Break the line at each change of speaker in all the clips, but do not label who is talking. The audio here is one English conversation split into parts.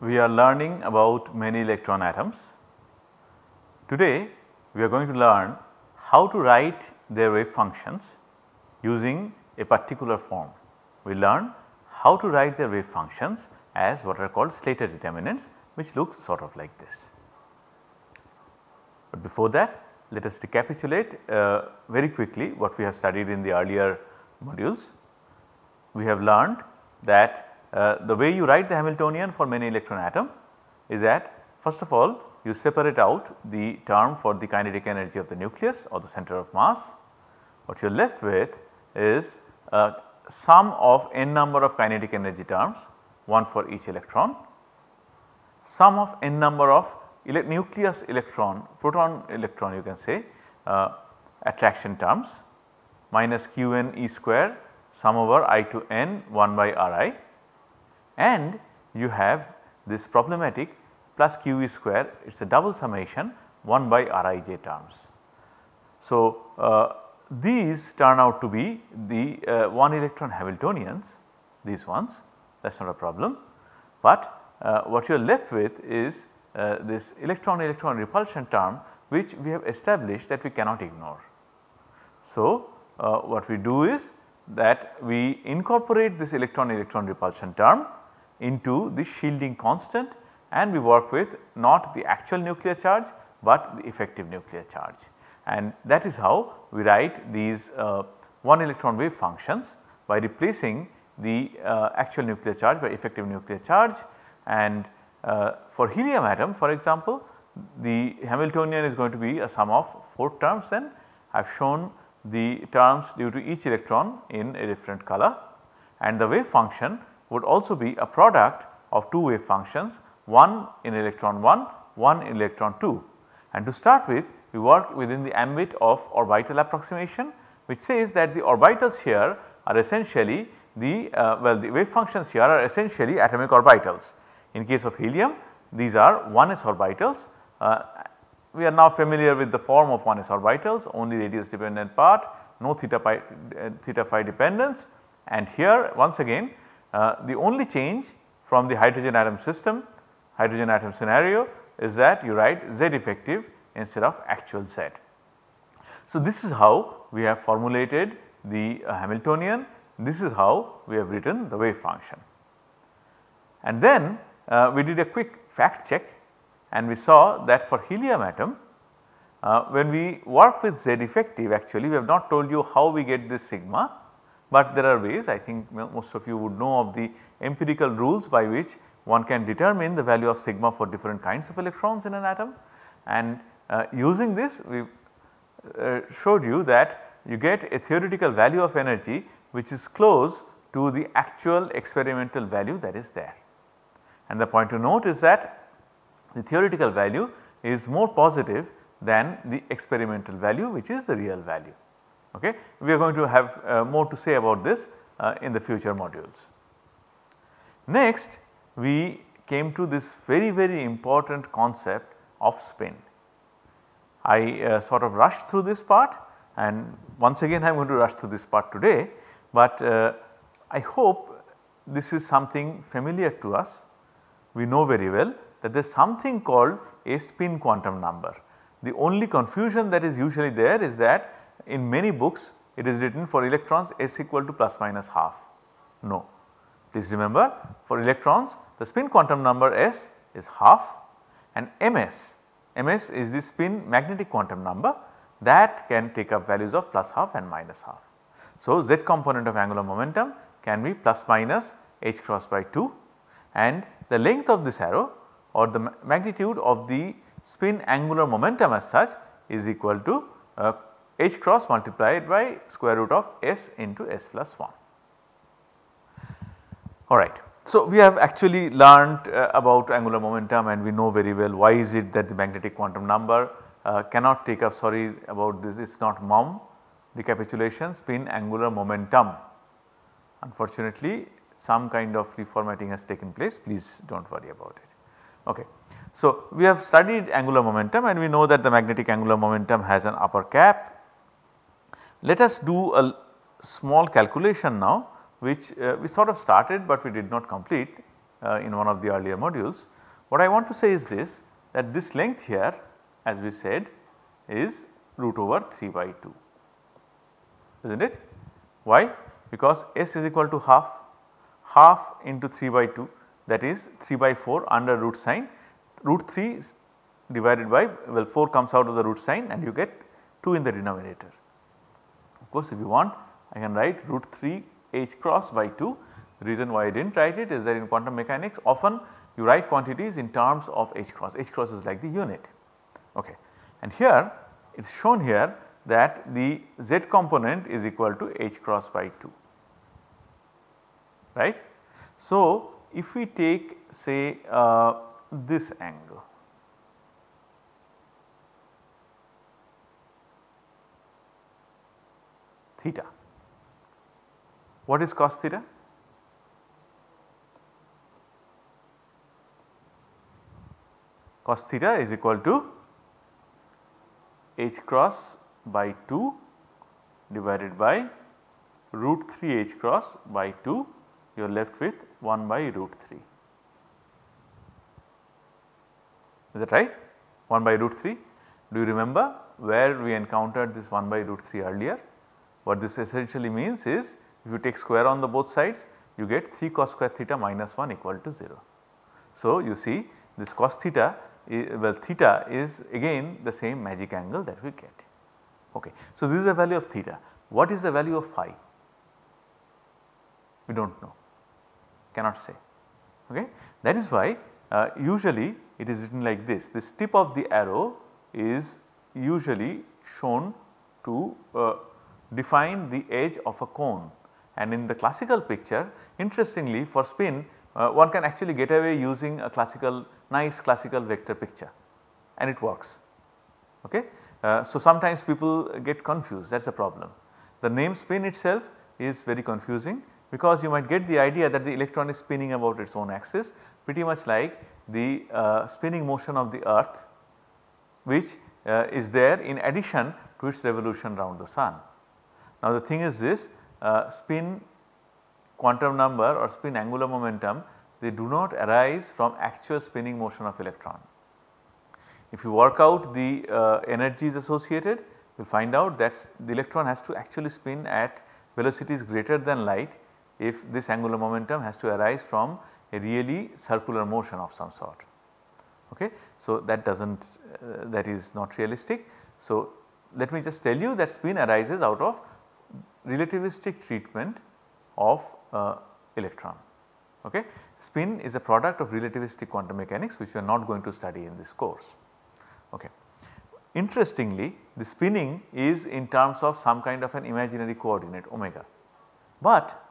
we are learning about many electron atoms. Today we are going to learn how to write their wave functions using a particular form. We learn how to write their wave functions as what are called Slater determinants which looks sort of like this. But before that let us recapitulate uh, very quickly what we have studied in the earlier modules. We have learned that uh, the way you write the Hamiltonian for many electron atom is that first of all you separate out the term for the kinetic energy of the nucleus or the center of mass. What you are left with is a sum of n number of kinetic energy terms one for each electron, sum of n number of ele nucleus electron proton electron you can say uh, attraction terms minus q n e square sum over i to n 1 by r i and you have this problematic plus q e square it is a double summation 1 by r i j terms. So, uh, these turn out to be the uh, 1 electron Hamiltonians these ones that is not a problem, but uh, what you are left with is uh, this electron electron repulsion term which we have established that we cannot ignore. So, uh, what we do is that we incorporate this electron electron repulsion term into the shielding constant and we work with not the actual nuclear charge, but the effective nuclear charge. And that is how we write these uh, 1 electron wave functions by replacing the uh, actual nuclear charge by effective nuclear charge. And uh, for helium atom for example the Hamiltonian is going to be a sum of 4 terms then. I have shown the terms due to each electron in a different color. And the wave function would also be a product of two wave functions one in electron 1, one in electron 2. And to start with we work within the ambit of orbital approximation which says that the orbitals here are essentially the uh, well the wave functions here are essentially atomic orbitals. In case of helium these are 1s orbitals. Uh, we are now familiar with the form of 1s orbitals only radius dependent part no theta uh, theta phi dependence and here once again uh, the only change from the hydrogen atom system hydrogen atom scenario is that you write Z effective instead of actual Z. So, this is how we have formulated the uh, Hamiltonian, this is how we have written the wave function. And then uh, we did a quick fact check and we saw that for helium atom uh, when we work with Z effective actually we have not told you how we get this sigma but there are ways I think most of you would know of the empirical rules by which one can determine the value of sigma for different kinds of electrons in an atom and uh, using this we uh, showed you that you get a theoretical value of energy which is close to the actual experimental value that is there. And the point to note is that the theoretical value is more positive than the experimental value which is the real value. Okay. We are going to have uh, more to say about this uh, in the future modules. Next we came to this very very important concept of spin. I uh, sort of rushed through this part and once again I am going to rush through this part today, but uh, I hope this is something familiar to us. We know very well that there is something called a spin quantum number. The only confusion that is usually there is that in many books it is written for electrons s equal to plus minus half. No, please remember for electrons the spin quantum number s is half and ms, ms is the spin magnetic quantum number that can take up values of plus half and minus half. So, z component of angular momentum can be plus minus h cross by 2 and the length of this arrow or the magnitude of the spin angular momentum as such is equal to uh, h cross multiplied by square root of s into s plus 1. Alright. So, we have actually learned uh, about angular momentum and we know very well why is it that the magnetic quantum number uh, cannot take up sorry about this it is not MOM recapitulation spin angular momentum. Unfortunately some kind of reformatting has taken place please do not worry about it. Okay. So, we have studied angular momentum and we know that the magnetic angular momentum has an upper cap. Let us do a small calculation now which uh, we sort of started but we did not complete. uh, in one of the earlier modules. What I want to say is this that this length here as we said is root over 3 by 2 is not it. Why? Because s is equal to half, half into 3 by 2 that is 3 by 4 under root sign root 3 divided by well 4 comes out of the root sign and you get 2 in the denominator. Of course, if you want I can write root 3 h cross by 2. The reason why I did not write it is that in quantum mechanics often you write quantities in terms of h cross, h cross is like the unit. Okay. And here it is shown here that the z component is equal to h cross by 2 right. So, if we take say uh, this angle theta. What is cos theta? Cos theta is equal to h cross by 2 divided by root 3 h cross by 2 you are left with 1 by root 3. Is that right? 1 by root 3. Do you remember where we encountered this 1 by root 3 earlier? What this essentially means is if you take square on the both sides you get 3 cos square theta minus 1 equal to 0. So, you see this cos theta well theta is again the same magic angle that we get. Okay. So, this is the value of theta. What is the value of phi? We do not know, cannot say. Okay. That is why uh, usually it is written like this, this tip of the arrow is usually shown to uh, define the edge of a cone and in the classical picture interestingly for spin uh, one can actually get away using a classical nice classical vector picture and it works. Okay? Uh, so, sometimes people get confused that is a problem. The name spin itself is very confusing because you might get the idea that the electron is spinning about its own axis pretty much like the uh, spinning motion of the earth which uh, is there in addition to its revolution around the sun. Now the thing is this uh, spin quantum number or spin angular momentum they do not arise from actual spinning motion of electron. If you work out the uh, energies associated you will find out that the electron has to actually spin at velocities greater than light if this angular momentum has to arise from a really circular motion of some sort. Okay. So, that does not uh, that is not realistic. So, let me just tell you that spin arises out of relativistic treatment of uh, electron. Okay. Spin is a product of relativistic quantum mechanics which we are not going to study in this course. Okay. Interestingly the spinning is in terms of some kind of an imaginary coordinate omega, but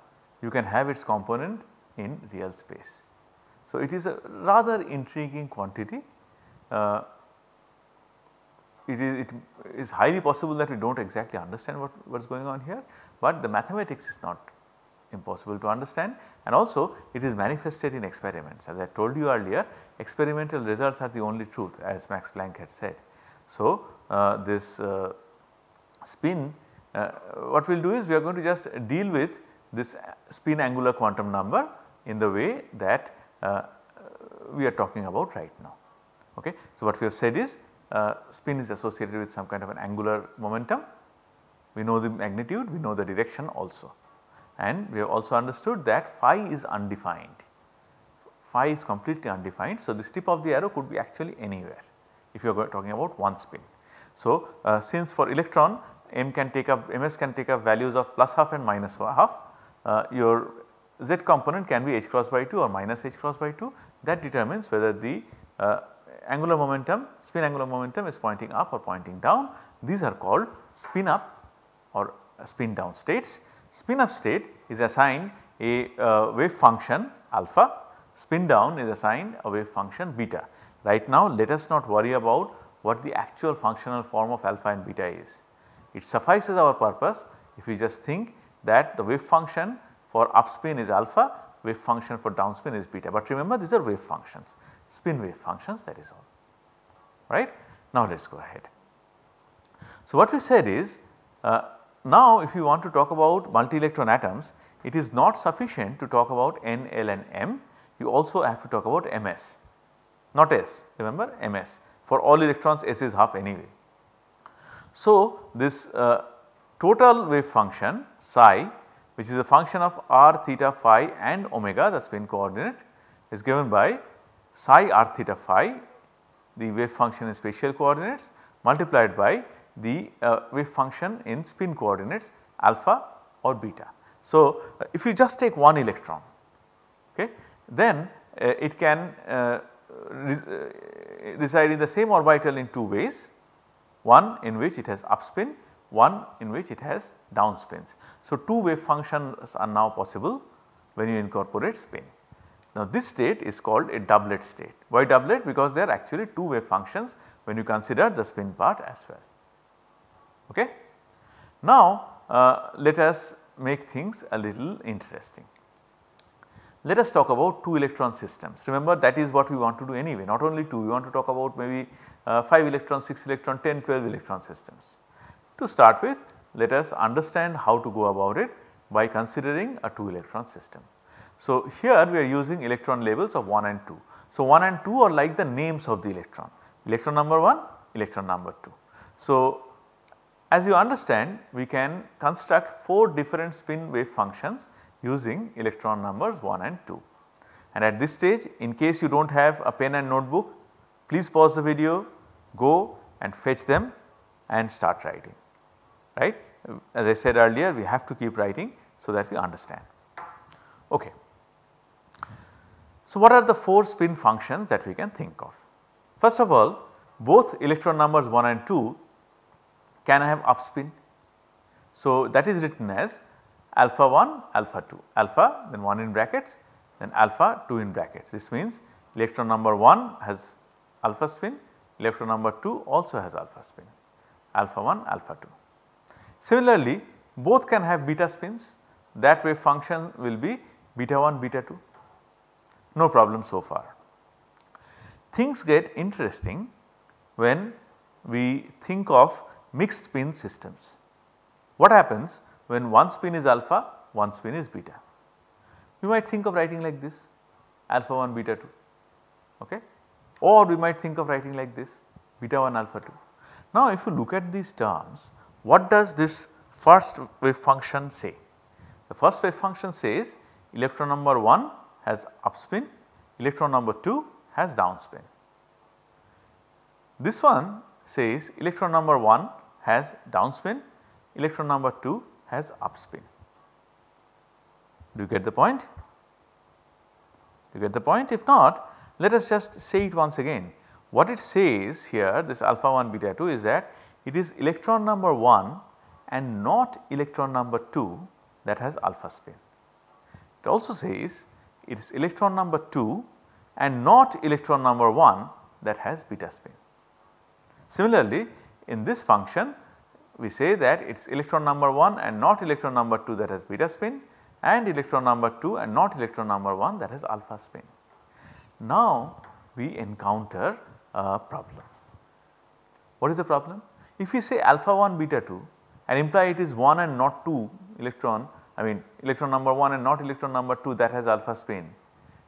you can have its component in real space. So, it is a rather intriguing quantity. Uh, it is, it is highly possible that we do not exactly understand what, what is going on here, but the mathematics is not impossible to understand and also it is manifested in experiments. As I told you earlier experimental results are the only truth as Max Planck had said. So, uh, this uh, spin uh, what we will do is we are going to just deal with this spin angular quantum number in the way that uh, we are talking about right now. Okay. So, what we have said is uh, spin is associated with some kind of an angular momentum. We know the magnitude, we know the direction also and we have also understood that phi is undefined. Phi is completely undefined. So, this tip of the arrow could be actually anywhere if you are talking about one spin. So, uh, since for electron m can take up ms can take up values of plus half and minus half uh, your z component can be h cross by 2 or minus h cross by 2 that determines whether the uh, angular momentum spin angular momentum is pointing up or pointing down. These are called spin up or spin down states. Spin up state is assigned a uh, wave function alpha, spin down is assigned a wave function beta. Right now let us not worry about what the actual functional form of alpha and beta is. It suffices our purpose if we just think that the wave function for up spin is alpha, wave function for down spin is beta. But remember these are wave functions, spin wave functions that is all right. Now let us go ahead. So what we said is uh, now if you want to talk about multi electron atoms it is not sufficient to talk about n, l and m. You also have to talk about ms not s. Remember ms for all electrons s is half anyway. So, this uh, total wave function psi which is a function of r theta phi and omega the spin coordinate is given by psi r theta phi. The wave function in spatial coordinates multiplied by the uh, wave function in spin coordinates alpha or beta. So, uh, if you just take one electron okay, then uh, it can uh, res uh, reside in the same orbital in two ways one in which it has upspin one in which it has down spins. So, two wave functions are now possible when you incorporate spin. Now this state is called a doublet state. Why doublet? Because there are actually two wave functions when you consider the spin part as well. Okay? Now uh, let us make things a little interesting. Let us talk about 2 electron systems. Remember that is what we want to do anyway not only 2 we want to talk about maybe uh, 5 electron, 6 electron, 10, 12 electron systems. To start with let us understand how to go about it by considering a 2 electron system. So, here we are using electron labels of 1 and 2. So, 1 and 2 are like the names of the electron electron number 1 electron number 2. So, as you understand we can construct 4 different spin wave functions using electron numbers 1 and 2. And at this stage in case you do not have a pen and notebook please pause the video go and fetch them and start writing right. As I said earlier we have to keep writing so that we understand. Okay. So, what are the 4 spin functions that we can think of? First of all both electron numbers 1 and 2 can I have upspin. So, that is written as alpha 1 alpha 2 alpha then 1 in brackets then alpha 2 in brackets. This means electron number 1 has alpha spin electron number 2 also has alpha spin alpha 1 alpha 2. Similarly both can have beta spins that wave function will be beta 1 beta 2 no problem so far. Things get interesting when we think of mixed spin systems. What happens when one spin is alpha, one spin is beta? We might think of writing like this alpha 1 beta 2 okay or we might think of writing like this beta 1 alpha 2. Now if you look at these terms what does this first wave function say? The first wave function says electron number 1 has upspin, electron number 2 has downspin. This one says electron number 1 has downspin, electron number 2 has upspin. Do you get the point? Do you get the point? If not, let us just say it once again. What it says here this alpha 1 beta 2 is that it is electron number 1 and not electron number 2 that has alpha spin. It also says it is electron number 2 and not electron number 1 that has beta spin. Similarly, in this function we say that it is electron number 1 and not electron number 2 that has beta spin and electron number 2 and not electron number 1 that has alpha spin. Now we encounter a problem. What is the problem? If we say alpha 1 beta 2 and imply it is 1 and not 2 electron I mean electron number 1 and not electron number 2 that has alpha spin.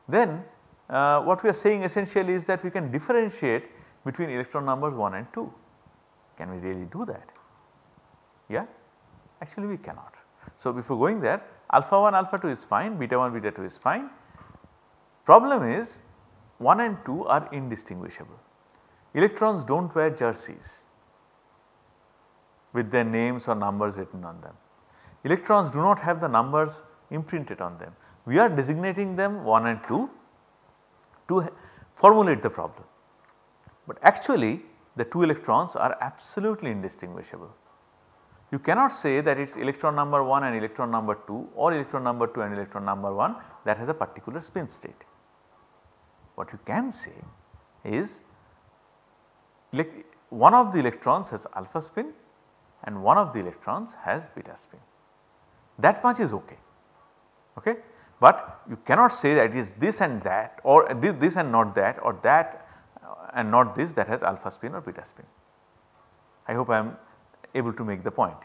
Then uh, what we are saying essentially is that we can differentiate between electron numbers 1 and 2. Can we really do that? Yeah? Actually we cannot. So before going there alpha 1 alpha 2 is fine, beta 1 beta 2 is fine. Problem is 1 and 2 are indistinguishable. Electrons do not wear jerseys with their names or numbers written on them electrons do not have the numbers imprinted on them. We are designating them 1 and 2 to formulate the problem. But actually the 2 electrons are absolutely indistinguishable. You cannot say that it is electron number 1 and electron number 2 or electron number 2 and electron number 1 that has a particular spin state. What you can say is one of the electrons has alpha spin and one of the electrons has beta spin that much is okay. okay. But you cannot say that it is this and that or this and not that or that and not this that has alpha spin or beta spin. I hope I am able to make the point.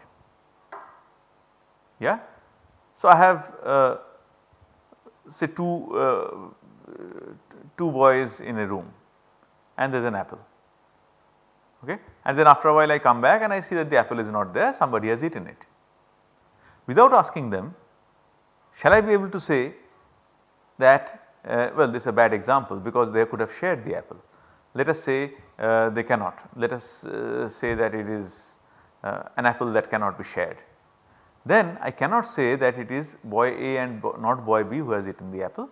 Yeah. So, I have uh, say two uh, 2 boys in a room and there is an apple okay and then after a while I come back and I see that the apple is not there somebody has eaten it. Without asking them shall I be able to say that uh, well this is a bad example because they could have shared the apple. Let us say uh, they cannot let us uh, say that it is uh, an apple that cannot be shared. Then I cannot say that it is boy A and bo not boy B who has eaten the apple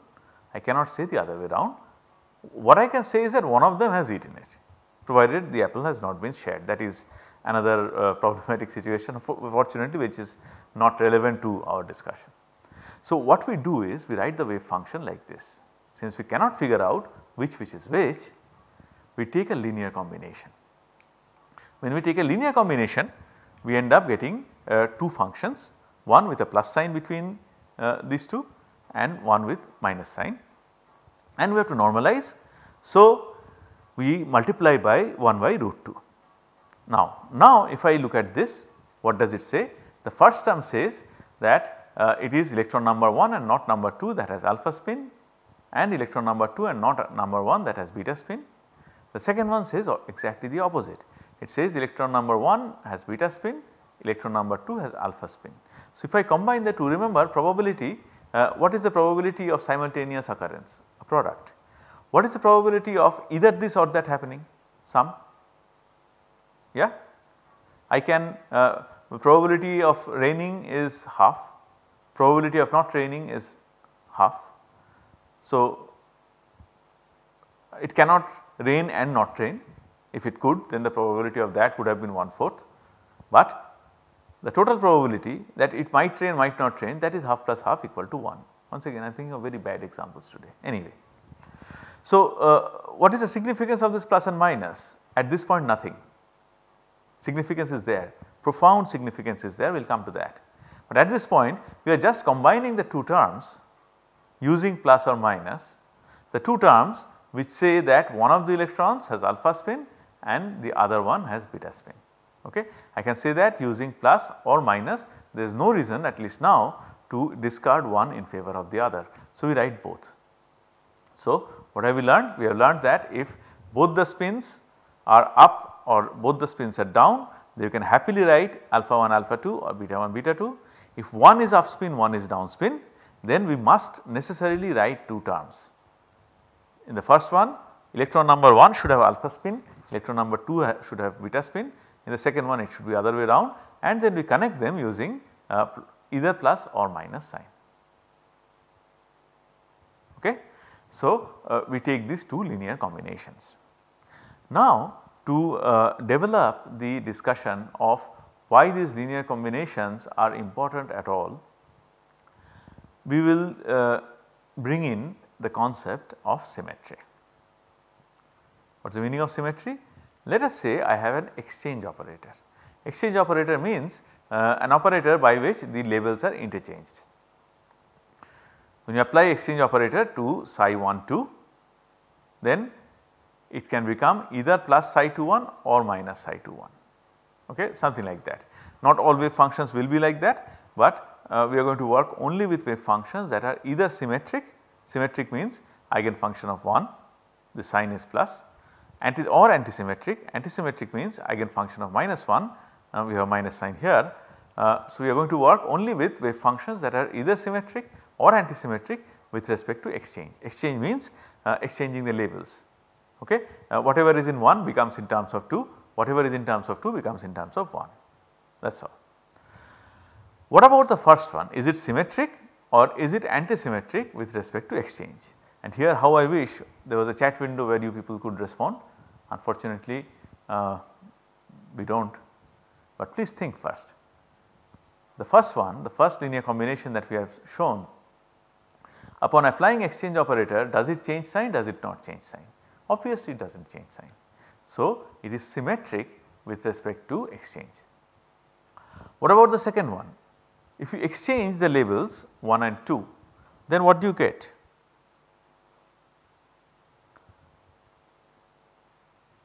I cannot say the other way around. What I can say is that one of them has eaten it provided the apple has not been shared that is another uh, problematic situation fortunately which is not relevant to our discussion. So, what we do is we write the wave function like this since we cannot figure out which which is which we take a linear combination. When we take a linear combination we end up getting uh, two functions one with a plus sign between uh, these two and one with minus sign and we have to normalize. So, we multiply by 1 by root 2. Now, now if I look at this what does it say? The first term says that uh, it is electron number 1 and not number 2 that has alpha spin and electron number 2 and not number 1 that has beta spin. The second one says exactly the opposite. It says electron number 1 has beta spin, electron number 2 has alpha spin. So, if I combine the two remember probability uh, what is the probability of simultaneous occurrence a product. What is the probability of either this or that happening sum yeah. I can uh, probability of raining is half probability of not raining is half. So, it cannot rain and not rain if it could then the probability of that would have been one fourth, but the total probability that it might rain might not rain that is half plus half equal to 1. Once again I am thinking of very bad examples today anyway. So, uh, what is the significance of this plus and minus? At this point nothing, significance is there, profound significance is there we will come to that. But at this point we are just combining the two terms using plus or minus the two terms which say that one of the electrons has alpha spin and the other one has beta spin. Okay. I can say that using plus or minus there is no reason at least now to discard one in favor of the other. So, we write both. So, what have we learned? We have learned that if both the spins are up or both the spins are down then you can happily write alpha 1 alpha 2 or beta 1 beta 2. If one is up spin one is down spin then we must necessarily write two terms. In the first one electron number 1 should have alpha spin, electron number 2 should have beta spin in the second one it should be other way around and then we connect them using uh, either plus or minus sign. Okay. So, uh, we take these two linear combinations. Now, to uh, develop the discussion of why these linear combinations are important at all, we will uh, bring in the concept of symmetry. What is the meaning of symmetry? Let us say I have an exchange operator. Exchange operator means uh, an operator by which the labels are interchanged. When you apply exchange operator to psi 1 2 then it can become either plus psi 2 1 or minus psi 2 1 okay something like that. Not all wave functions will be like that but uh, we are going to work only with wave functions that are either symmetric, symmetric means eigenfunction of 1 the sign is plus anti or antisymmetric, antisymmetric means eigenfunction of minus 1 uh, we have minus sign here. Uh, so, we are going to work only with wave functions that are either symmetric or antisymmetric with respect to exchange. Exchange means uh, exchanging the labels okay. Uh, whatever is in 1 becomes in terms of 2, whatever is in terms of 2 becomes in terms of 1 that is all. What about the first one is it symmetric or is it antisymmetric with respect to exchange and here how I wish there was a chat window where you people could respond Unfortunately, uh, we do not, but please think first. The first one, the first linear combination that we have shown upon applying exchange operator does it change sign does it not change sign obviously it does not change sign. So, it is symmetric with respect to exchange. What about the second one? If you exchange the labels 1 and 2 then what do you get?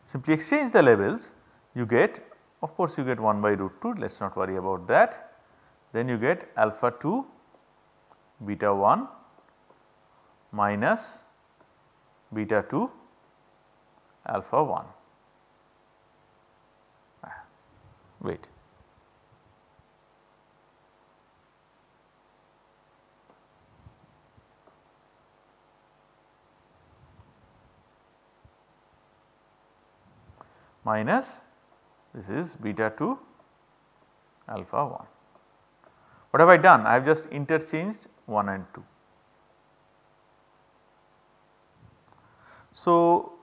Simply exchange the labels you get of course you get 1 by root 2 let us not worry about that. Then you get alpha 2 beta 1 minus beta 2 alpha 1. Ah, wait. Minus this is beta 2 alpha 1. What have I done? I have just interchanged 1 and 2. So,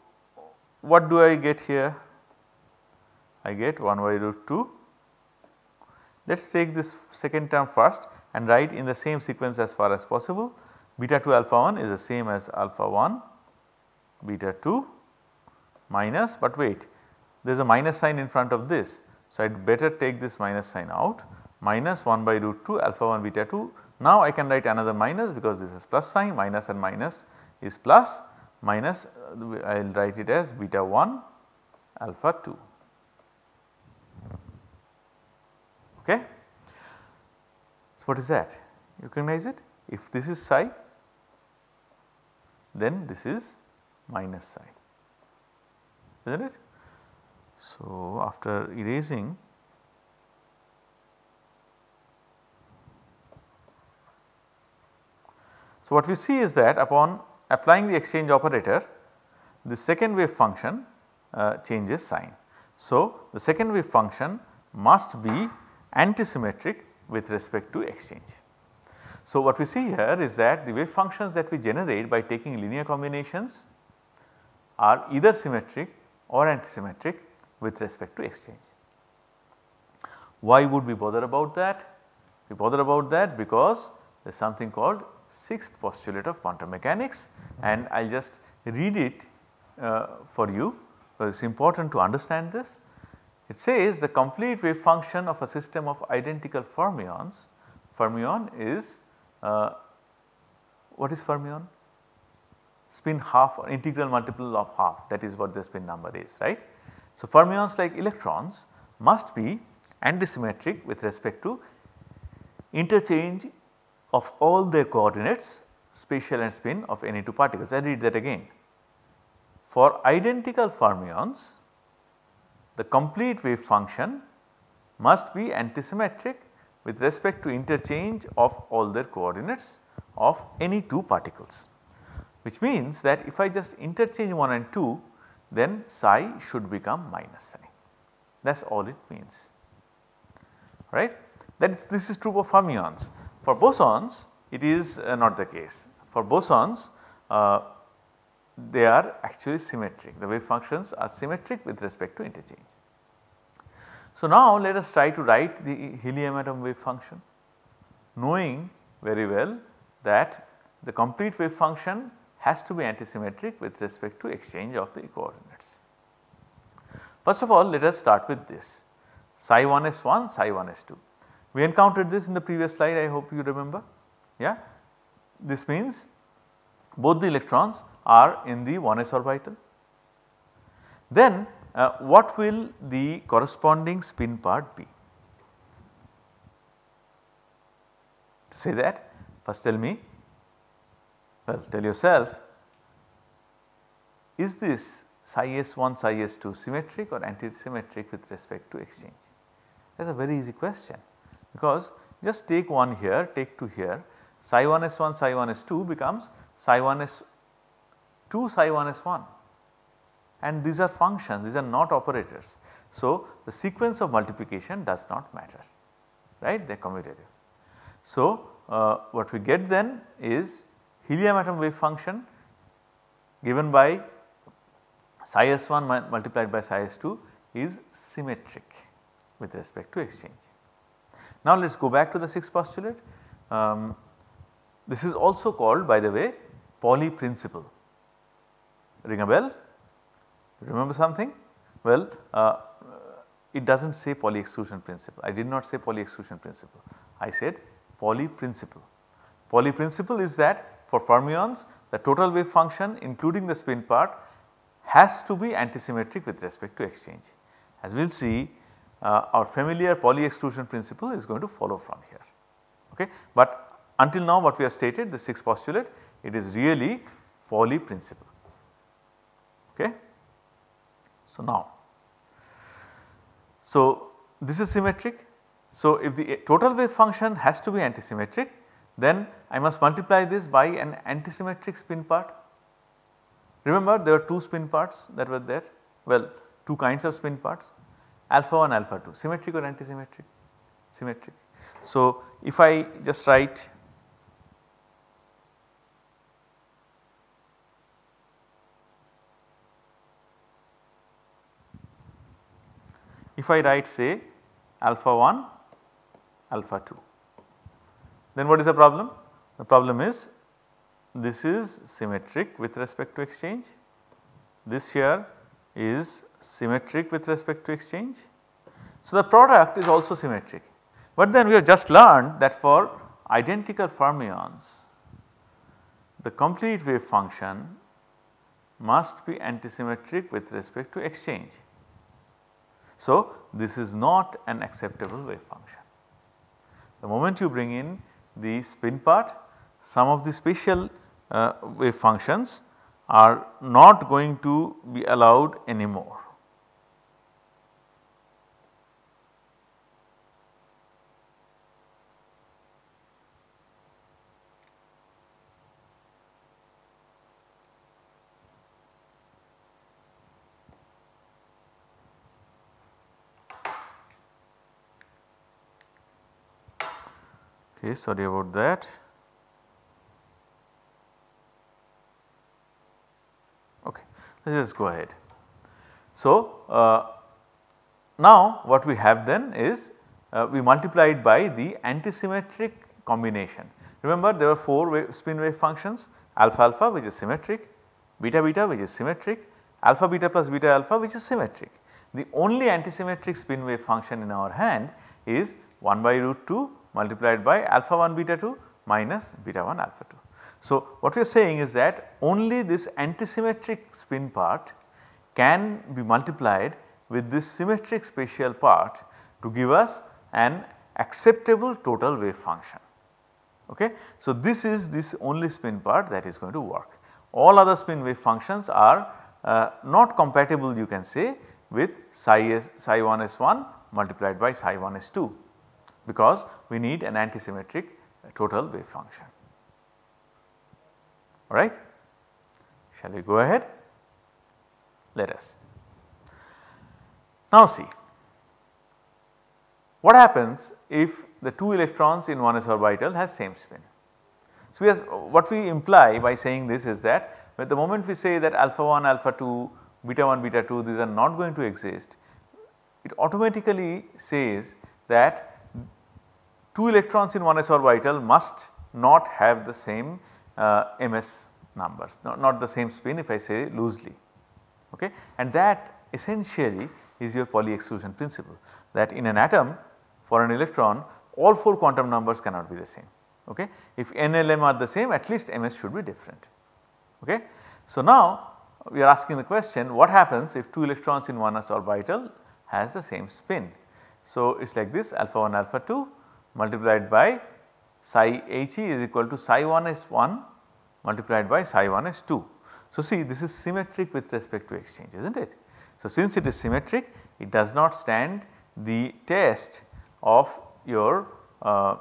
what do I get here? I get 1 by root 2. Let us take this second term first and write in the same sequence as far as possible. Beta 2 alpha 1 is the same as alpha 1 beta 2 minus but wait there is a minus sign in front of this. So, I had better take this minus sign out minus 1 by root 2 alpha 1 beta 2. Now, I can write another minus because this is plus sign minus and minus is plus minus uh, I will write it as beta 1 alpha 2. Okay. So, what is that? You recognize it? If this is psi then this is minus psi is not it? So, after erasing So, what we see is that upon applying the exchange operator the second wave function uh, changes sign. So, the second wave function must be antisymmetric with respect to exchange. So, what we see here is that the wave functions that we generate by taking linear combinations are either symmetric or antisymmetric with respect to exchange. Why would we bother about that? We bother about that because there is something called sixth postulate of quantum mechanics and I will just read it uh, for you it is important to understand this. It says the complete wave function of a system of identical fermions, fermion is uh, what is fermion? Spin half or integral multiple of half that is what the spin number is right. So, fermions like electrons must be antisymmetric with respect to interchange of all their coordinates spatial and spin of any two particles. I read that again. For identical fermions the complete wave function must be antisymmetric with respect to interchange of all their coordinates of any two particles. Which means that if I just interchange 1 and 2 then psi should become minus psi that is all it means right. That is this is true for fermions. For bosons it is uh, not the case. For bosons uh, they are actually symmetric the wave functions are symmetric with respect to interchange. So, now let us try to write the helium atom wave function knowing very well that the complete wave function has to be antisymmetric with respect to exchange of the coordinates. First of all let us start with this psi 1 s 1 psi 1 s 2. We encountered this in the previous slide I hope you remember yeah. This means both the electrons are in the 1s orbital. Then uh, what will the corresponding spin part be? To say that first tell me well tell yourself is this psi s1 psi s2 symmetric or anti-symmetric with respect to exchange? That is a very easy question because just take 1 here take 2 here psi 1 s1 psi 1 s2 becomes psi 1 s2 psi 1 s1 and these are functions these are not operators. So, the sequence of multiplication does not matter right they are commutative. So, uh, what we get then is helium atom wave function given by psi s1 multiplied by psi s2 is symmetric with respect to exchange. Now let us go back to the sixth postulate. Um, this is also called by the way Pauli principle. Ring a bell? Remember something? Well, uh, it does not say Pauli exclusion principle. I did not say Pauli exclusion principle. I said Pauli principle. Pauli principle is that for fermions the total wave function including the spin part has to be antisymmetric with respect to exchange. As we will see uh, our familiar Pauli exclusion principle is going to follow from here. Okay. But until now what we have stated the sixth postulate it is really Pauli principle. Okay. So, now, so this is symmetric. So, if the total wave function has to be antisymmetric then I must multiply this by an antisymmetric spin part. Remember there were 2 spin parts that were there well 2 kinds of spin parts alpha 1 alpha 2 symmetric or antisymmetric symmetric. So, if I just write if I write say alpha 1 alpha 2 then what is the problem? The problem is this is symmetric with respect to exchange, this here is symmetric with respect to exchange. So, the product is also symmetric, but then we have just learned that for identical fermions the complete wave function must be antisymmetric with respect to exchange. So, this is not an acceptable wave function. The moment you bring in the spin part, some of the special uh, wave functions are not going to be allowed anymore. Okay, sorry about that. Okay, let us go ahead. So, uh, now what we have then is uh, we multiplied by the antisymmetric combination. Remember there were 4 wave spin wave functions alpha alpha which is symmetric, beta beta which is symmetric, alpha beta plus beta alpha which is symmetric. The only antisymmetric spin wave function in our hand is 1 by root 2 multiplied by alpha 1 beta 2 minus beta 1 alpha 2. So, what we are saying is that only this antisymmetric spin part can be multiplied with this symmetric spatial part to give us an acceptable total wave function. Okay. So, this is this only spin part that is going to work. All other spin wave functions are uh, not compatible you can say with psi s psi 1 s 1 multiplied by psi 1 s 2 because we need an antisymmetric total wave function alright. Shall we go ahead? Let us. Now see what happens if the 2 electrons in 1s orbital has same spin. So, we what we imply by saying this is that at the moment we say that alpha 1 alpha 2 beta 1 beta 2 these are not going to exist it automatically says that 2 electrons in 1s orbital must not have the same Uh, ms numbers not, not the same spin if I say loosely okay and that essentially is your Pauli exclusion principle that in an atom for an electron all 4 quantum numbers cannot be the same okay. If n l m are the same at least ms should be different okay. So now we are asking the question what happens if 2 electrons in 1s orbital has the same spin. So it is like this alpha 1 alpha 2 multiplied by psi h e is equal to psi 1 s 1 multiplied by psi 1 s 2. So see this is symmetric with respect to exchange is not it. So since it is symmetric it does not stand the test of your uh,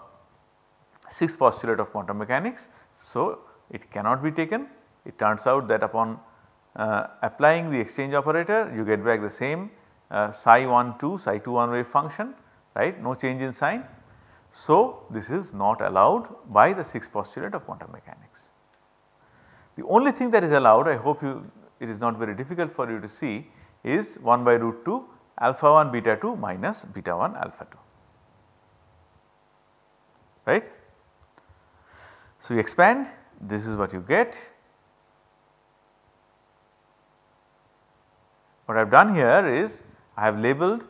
6th postulate of quantum mechanics. So it cannot be taken it turns out that upon uh, applying the exchange operator you get back the same uh, psi 1 2 psi 2 1 wave function right no change in sign so, this is not allowed by the 6th postulate of quantum mechanics. The only thing that is allowed I hope you it is not very difficult for you to see is 1 by root 2 alpha 1 beta 2 minus beta 1 alpha 2 right. So, you expand this is what you get. What I have done here is I have labeled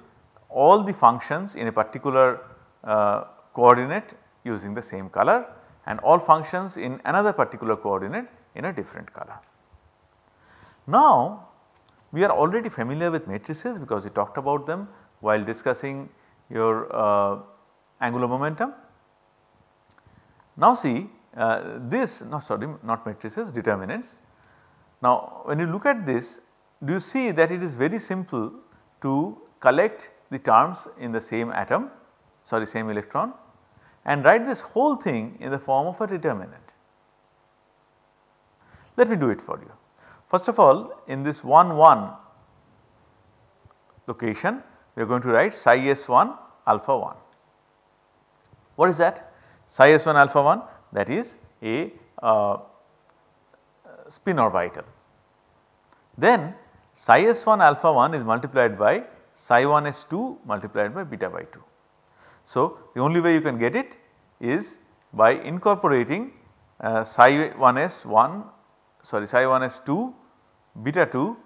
all the functions in a particular uh, coordinate using the same color and all functions in another particular coordinate in a different color. Now we are already familiar with matrices because we talked about them while discussing your uh, angular momentum. Now see uh, this no sorry not matrices determinants. Now when you look at this do you see that it is very simple to collect the terms in the same atom sorry same electron and write this whole thing in the form of a determinant. Let me do it for you. First of all in this 1 1 location we are going to write psi s1 alpha 1. What is that? Psi s1 alpha 1 that is a uh, spin orbital. Then psi s1 alpha 1 is multiplied by psi 1 s2 multiplied by beta by 2. So, the only way you can get it is by incorporating uh, psi 1 s 1 sorry psi 1 s 2 beta 2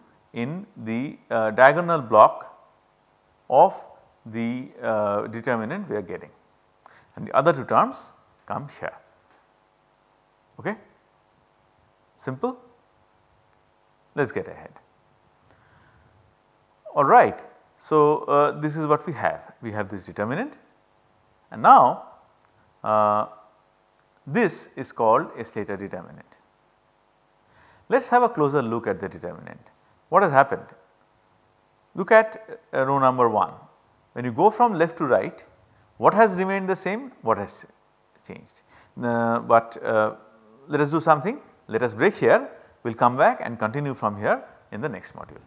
in the uh, diagonal block of the uh, determinant we are getting and the other two terms come here. Okay? Simple? Let us get ahead. Alright. So, uh, this is what we have. We have this determinant and now uh, this is called a Slater determinant. Let us have a closer look at the determinant. What has happened? Look at uh, row number 1. When you go from left to right, what has remained the same? What has changed? Uh, but uh, let us do something. Let us break here. We will come back and continue from here in the next module.